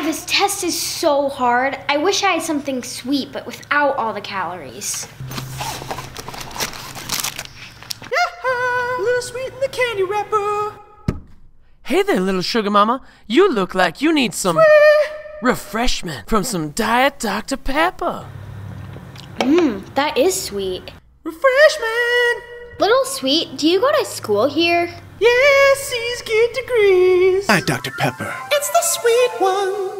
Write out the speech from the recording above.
Oh, this test is so hard. I wish I had something sweet, but without all the calories. Little sweet in the candy wrapper. Hey there, little sugar mama. You look like you need some refreshment from some Diet Dr. Pepper. Mmm, that is sweet. Refreshment. Little Sweet, do you go to school here? Yes, he's get degrees. Hi, Dr. Pepper. It's the sweet one.